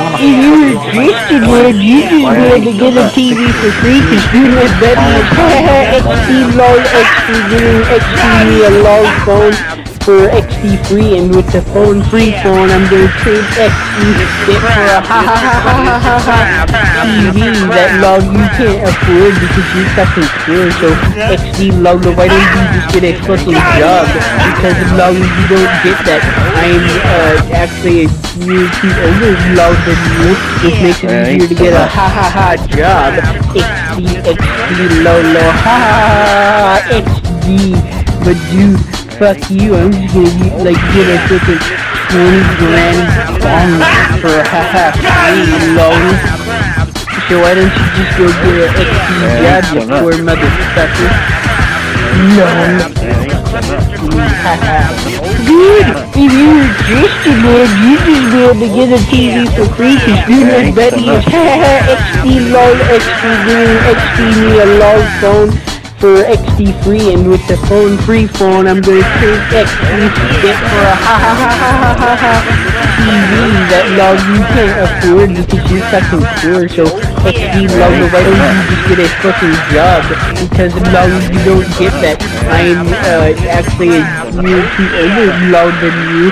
if you were interested, would you just able to get a TV for free? Cause you know better than XD lol, XD green, me a lol phone for XD free, and with the phone free phone, I'm gonna trade XD it for a ha ha ha ha ha ha ha TV that lol you can't afford because you're fucking poor. So XD lol, why don't you just get a fucking job? Because lol you don't get that. I'm uh, actually a year too older lol than you, which makes it easier to get a ha ha ha job. XD XD lol lol ha ha ha ha XD, but dude. Fuck you, I'm just gonna be, like get a freaking 20 grand bong for a ha ha free loan. So why don't you just go get an XP job, you poor motherfucker? No. Dude, if you were interested, man, you'd just be able to get a TV for free because you know Betty is XD lol, XD green, XD me a lol phone for XD free and with the phone free phone I'm gonna trade XD get for a ha ha ha ha ha ha ha TV that log you can't afford because you're fucking poor. So XD log why don't you just get a fucking job because log you don't get that I'm uh, actually a year too older log than you